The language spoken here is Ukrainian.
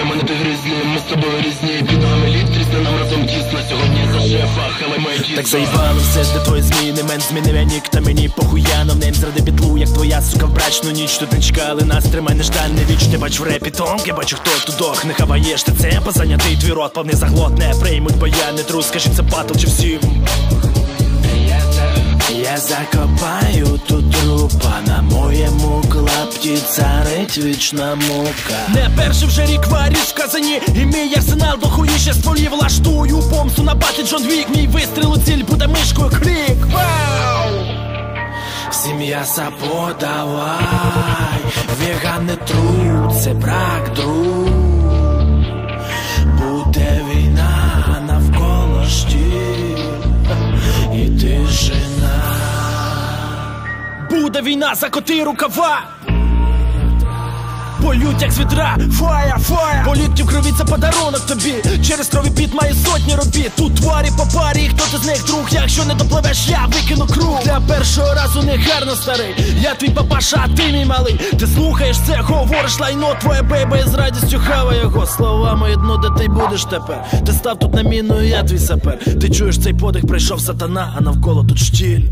Це мене ти грізні, ми з тобою різні. Під ногами лід, трісне нам разом тісно. Сьогодні за шефа, хавай моє тісно Так заїбало все ж де твої зміни. Мен змінив я нік, та мені похуяно В нем зради петлу, як твоя сука в брачну ніч. Тут не чекали нас, тримай неждальне віч. Не бач в репі тонк, я бачу хто тут дох Не хаваєш ти це, позанятий твій рот. Повний заглот, не приймуть, бо я не трус. Скажи, це батл чи всім Я закопаю тут трупа на моєму клапті царить вічна мука. Не перший вже рік варюсь в казані, і мій арсенал до хуїще стволі влаштую помсту на баті Джон Вік, мій вистріл у ціль буде мишкою. Вау! Сім'я подавай, веган не труд, це брак друг. Буде війна навколо штіль і тишина. Буде війна, закоти рукава. Полють як з відра, фая, фая. Політ у крові це подарунок тобі. Через крові піт має сотні робіт. Тут тварі по парі, хто ти з них друг? Якщо не допливеш, я викину круг. Для першого разу не гарно старий. Я твій папаша, а ти мій малий. Ти слухаєш це, говориш лайно. Твоя бейба з радістю хава його. Словами дно, де ти будеш тепер? Ти став тут на міну, я твій сапер. Ти чуєш цей подих, прийшов сатана, а навколо тут штіль